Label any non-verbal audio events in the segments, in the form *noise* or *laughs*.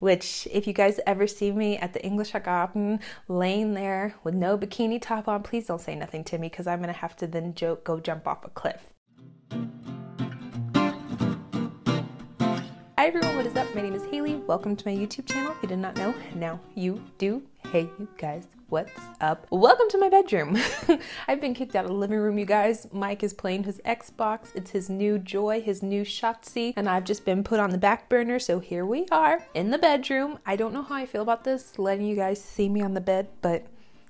Which, if you guys ever see me at the English Garden laying there with no bikini top on, please don't say nothing to me because I'm gonna have to then joke, go jump off a cliff. Hi everyone, what is up? My name is Hayley. Welcome to my YouTube channel. If you did not know, now you do. Hey, you guys, what's up? Welcome to my bedroom. *laughs* I've been kicked out of the living room, you guys. Mike is playing his Xbox. It's his new joy, his new Schatzi, and I've just been put on the back burner. So here we are in the bedroom. I don't know how I feel about this, letting you guys see me on the bed, but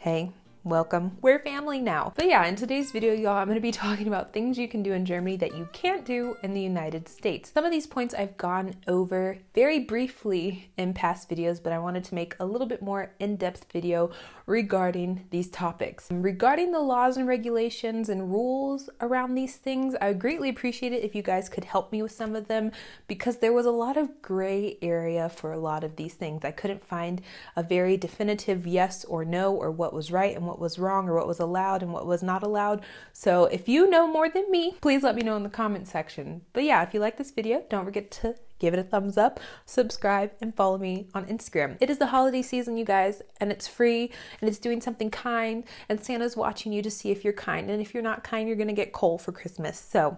hey, welcome. We're family now. But yeah, in today's video, y'all, I'm gonna be *laughs* talking about things you can do in Germany that you can't do in the United States. Some of these points I've gone over very briefly in past videos, but I wanted to make a little bit more in-depth video regarding these topics. Regarding the laws and regulations and rules around these things, I would greatly appreciate it if you guys could help me with some of them because there was a lot of gray area for a lot of these things. I couldn't find a very definitive yes or no or what was right and what was wrong or what was allowed and what was not allowed. So if you know more than me, please let me know in the comment section. But yeah, if you like this video, don't forget to give it a thumbs up, subscribe, and follow me on Instagram. It is the holiday season, you guys, and it's free and it's doing something kind, and Santa's watching you to see if you're kind. And if you're not kind, you're gonna get coal for Christmas. So,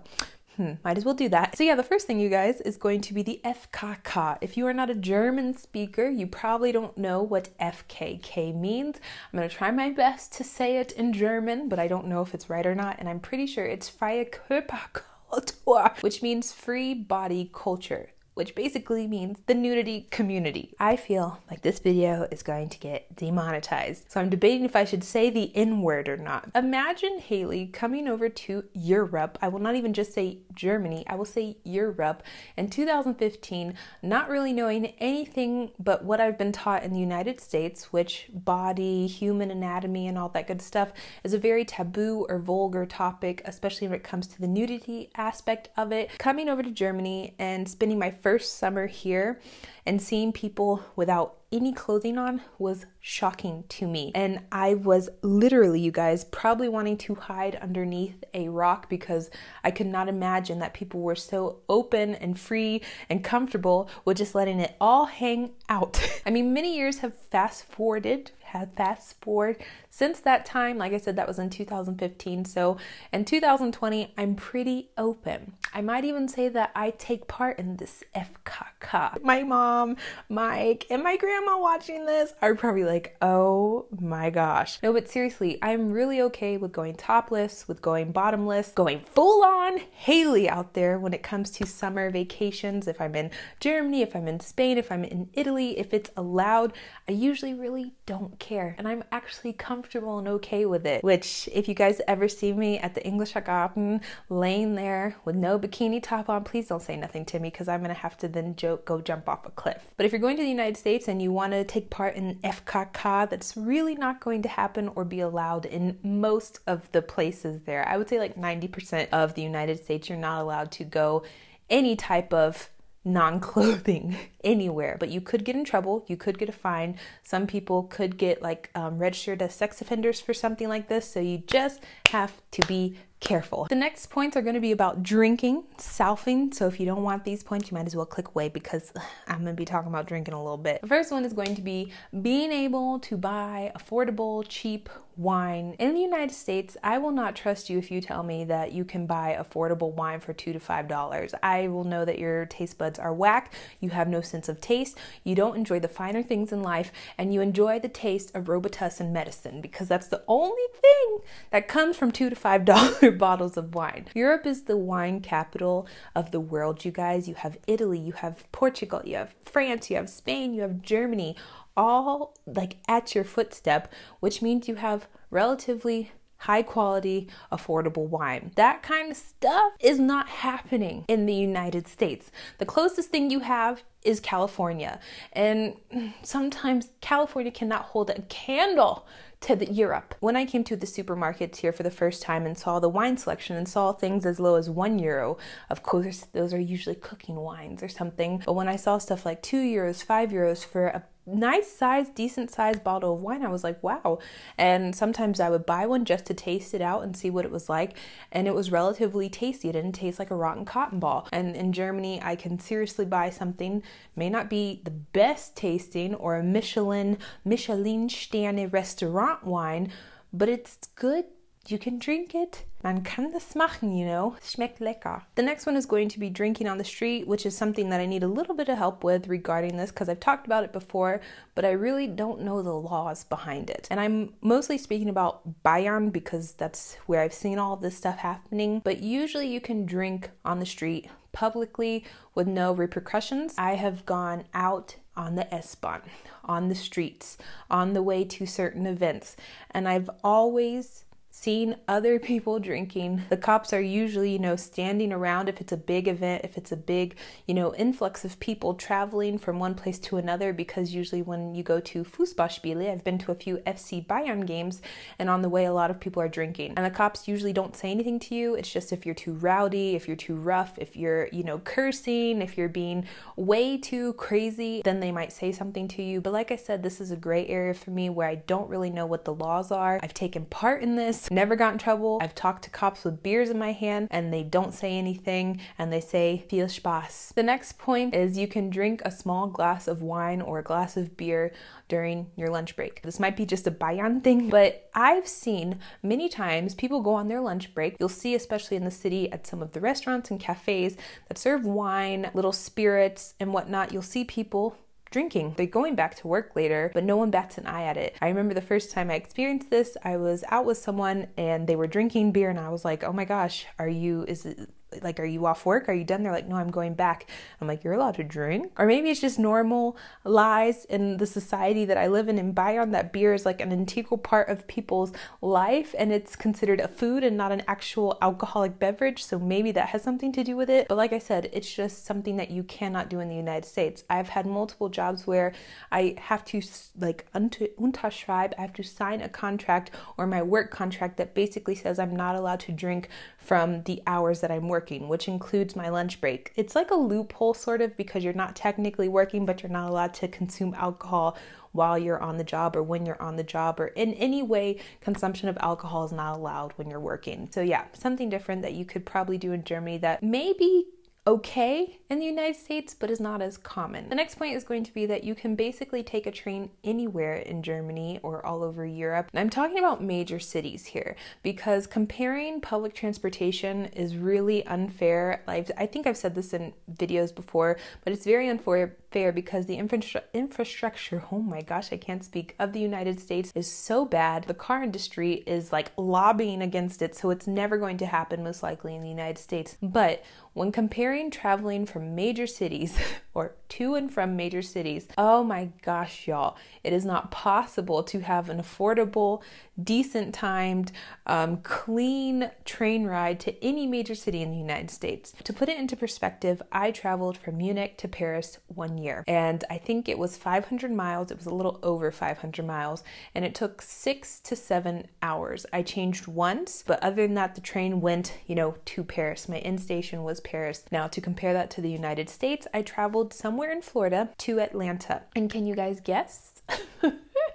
Hmm, might as well do that. So yeah, the first thing you guys is going to be the FKK. If you are not a German speaker, you probably don't know what FKK means. I'm going to try my best to say it in German, but I don't know if it's right or not, and I'm pretty sure it's Freie Körperkultur, which means free body culture which basically means the nudity community. I feel like this video is going to get demonetized, so I'm debating if I should say the N word or not. Imagine Hayley coming over to Europe. I will not even just say Germany, I will say Europe in 2015, not really knowing anything but what I've been taught in the United States, which body, human anatomy, and all that good stuff is a very taboo or vulgar topic, especially when it comes to the nudity aspect of it. Coming over to Germany and spending my first summer here and seeing people without any clothing on was shocking to me. And I was literally, you guys, probably wanting to hide underneath a rock because I could not imagine that people were so open and free and comfortable with just letting it all hang out. *laughs* I mean, many years have fast forwarded, have fast forward since that time. Like I said, that was in 2015. So in 2020, I'm pretty open. I might even say that I take part in this FKK. My mom, Mike, and my grandma watching this are probably like, oh my gosh. No, but seriously, I'm really okay with going topless, with going bottomless, going full on Hayley out there when it comes to summer vacations. If I'm in Germany, if I'm in Spain, if I'm in Italy, if it's allowed, I usually really don't care. And I'm actually comfortable and okay with it. Which, if you guys ever see me at the English Garden laying there with no bikini top on, please don't say nothing to me because I'm gonna have to then joke, go jump off a cliff. But if you're going to the United States and you want to take part in FKK, that's really not going to happen or be allowed in most of the places there. I would say like 90% of the United States, you're not allowed to go any type of non clothing *laughs* anywhere. But you could get in trouble. You could get a fine. Some people could get like um, registered as sex offenders for something like this. So you just have to be careful. The next points are going to be about drinking, selfing. So if you don't want these points, you might as well click away because I'm going to be talking about drinking a little bit. The first one is going to be being able to buy affordable, cheap wine. In the United States, I will not trust you if you tell me that you can buy affordable wine for two to five dollars. I will know that your taste buds are whack, you have no sense of taste, you don't enjoy the finer things in life, and you enjoy the taste of Robitussin medicine because that's the only thing that comes from two to five *laughs* dollar bottles of wine. Europe is the wine capital of the world, you guys. You have Italy, you have Portugal, you have France, you have Spain, you have Germany all like at your footstep, which means you have relatively high quality, affordable wine. That kind of stuff is not happening in the United States. The closest thing you have is California. And sometimes California cannot hold a candle to the Europe. When I came to the supermarkets here for the first time and saw the wine selection and saw things as low as one euro, of course, those are usually cooking wines or something. But when I saw stuff like two euros, five euros for a nice size, decent size bottle of wine. I was like, wow. And sometimes I would buy one just to taste it out and see what it was like. And it was relatively tasty. It didn't taste like a rotten cotton ball. And in Germany, I can seriously buy something may not be the best tasting or a Michelin Michelin Sterne restaurant wine, but it's good you can drink it. Man kann das machen, you know. Schmeckt lecker. The next one is going to be drinking on the street, which is something that I need a little bit of help with regarding this because I've talked about it before, but I really don't know the laws behind it. And I'm mostly speaking about Bayern because that's where I've seen all this stuff happening. But usually you can drink on the street publicly with no repercussions. I have gone out on the S-Bahn, on the streets, on the way to certain events, and I've always seen other people drinking. The cops are usually, you know, standing around if it's a big event, if it's a big, you know, influx of people traveling from one place to another because usually when you go to Fußballspiele, I've been to a few FC Bayern games and on the way a lot of people are drinking. And the cops usually don't say anything to you. It's just if you're too rowdy, if you're too rough, if you're, you know, cursing, if you're being way too crazy, then they might say something to you. But like I said, this is a gray area for me where I don't really know what the laws are. I've taken part in this never got in trouble. I've talked to cops with beers in my hand and they don't say anything and they say viel Spaß. The next point is you can drink a small glass of wine or a glass of beer during your lunch break. This might be just a Bayern thing, but I've seen many times people go on their lunch break. You'll see, especially in the city, at some of the restaurants and cafes that serve wine, little spirits, and whatnot. You'll see people drinking. They're going back to work later, but no one bats an eye at it. I remember the first time I experienced this, I was out with someone and they were drinking beer, and I was like, oh my gosh, are you, is it, like, are you off work? Are you done? They're like, no, I'm going back. I'm like, you're allowed to drink? Or maybe it's just normal lies in the society that I live in in on that beer is like an integral part of people's life and it's considered a food and not an actual alcoholic beverage. So maybe that has something to do with it. But like I said, it's just something that you cannot do in the United States. I've had multiple jobs where I have to like unterschreibe, I have to sign a contract or my work contract that basically says I'm not allowed to drink from the hours that I'm working, which includes my lunch break. It's like a loophole, sort of, because you're not technically working, but you're not allowed to consume alcohol while you're on the job or when you're on the job, or in any way, consumption of alcohol is not allowed when you're working. So, yeah, something different that you could probably do in Germany that maybe okay in the United States, but is not as common. The next point is going to be that you can basically take a train anywhere in Germany or all over Europe. And I'm talking about major cities here because comparing public transportation is really unfair. I've, I think I've said this in videos before, but it's very unfair because the infra- infrastructure, *laughs* oh my gosh, I can't speak, of the United States is so bad. The car industry is like lobbying against it, so it's never going to happen, most likely, in the United States. But when comparing traveling from major cities *laughs* or to and from major cities, oh my gosh, y'all, it is not possible to have an affordable, decent timed, um, clean train ride to any major city in the United States. To put it into perspective, I traveled from Munich to Paris one year, and I think it was 500 miles. It was a little over 500 miles, and it took six to seven hours. I changed once, but other than that, the train went, you know, to Paris. My end station was Paris. Now, to compare that to the United States, I traveled somewhere in Florida to Atlanta. And can you guys guess? *laughs*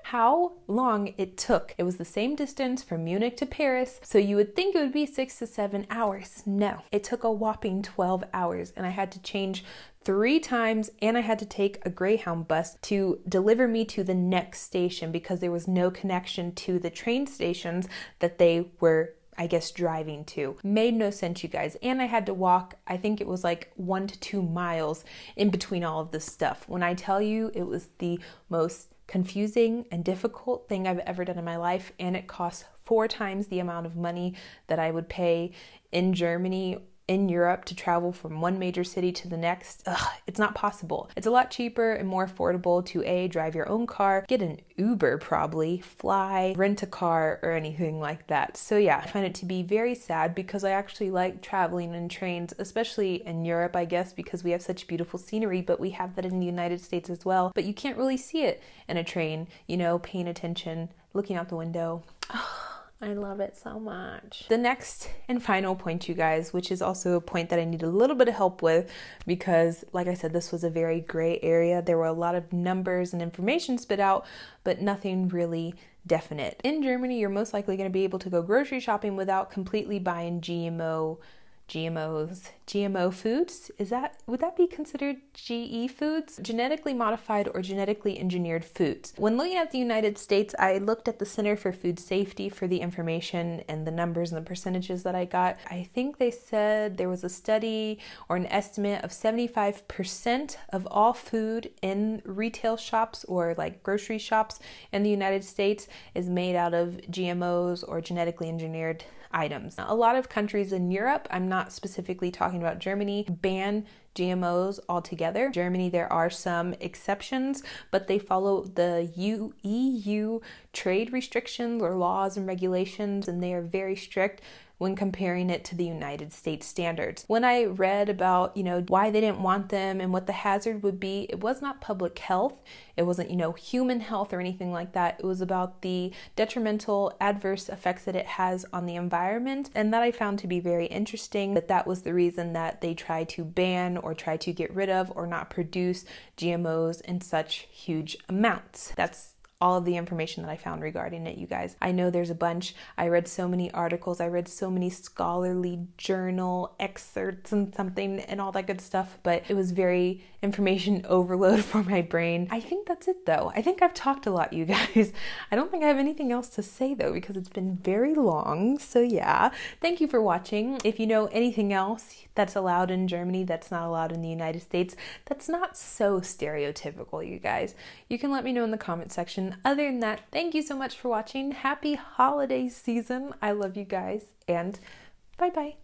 how long it took. It was the same distance from Munich to Paris, so you would think it would be six to seven hours. No, it took a whopping 12 hours, and I had to change three times, and I had to take a Greyhound bus to deliver me to the next station because there was no connection to the train stations that they were I guess, driving to. Made no sense, you guys. And I had to walk, I think it was like one to two miles in between all of this stuff. When I tell you it was the most confusing and difficult thing I've ever done in my life, and it costs four times the amount of money that I would pay in Germany in Europe to travel from one major city to the next, ugh, it's not possible. It's a lot cheaper and more affordable to A, drive your own car, get an Uber probably, fly, rent a car, or anything like that. So, yeah, I find it to be very sad because I actually like traveling in trains, especially in Europe, I guess, because we have such beautiful scenery, but we have that in the United States as well. But you can't really see it in a train, you know, paying attention, looking out the window. I love it so much. The next and final point, you guys, which is also a point that I need a little bit of help with because, like I said, this was a very gray area. There were a lot of numbers and information spit out, but nothing really definite. In Germany, you're most likely going to be able to go grocery shopping without completely buying GMO GMOs, GMO foods. Is that would that be considered GE foods? Genetically modified or genetically engineered foods. When looking at the United States, I looked at the Center for Food Safety for the information and the numbers and the percentages that I got. I think they said there was a study or an estimate of 75% of all food in retail shops or like grocery shops in the United States is made out of GMOs or genetically engineered items. A lot of countries in Europe, I'm not specifically talking about Germany, ban GMOs altogether. Germany, there are some exceptions, but they follow the EU trade restrictions or laws and regulations, and they are very strict when comparing it to the United States standards. When I read about, you know, why they didn't want them and what the hazard would be, it was not public health. It wasn't, you know, human health or anything like that. It was about the detrimental adverse effects that it has on the environment. And that I found to be very interesting that that was the reason that they tried to ban or try to get rid of or not produce GMOs in such huge amounts. That's all of the information that I found regarding it, you guys. I know there's a bunch. I read so many articles, I read so many scholarly journal excerpts and something and all that good stuff, but it was very information *laughs* overload for my brain. I think that's it though. I think I've talked a lot, you guys. *laughs* I don't think I have anything else to say though because it's been very long. So, yeah, thank you for watching. If you know anything else that's allowed in Germany that's not allowed in the United States, that's not so stereotypical, you guys, you can let me know in the comment section other than that, thank you so much for watching. Happy holiday season. I love you guys, and bye bye.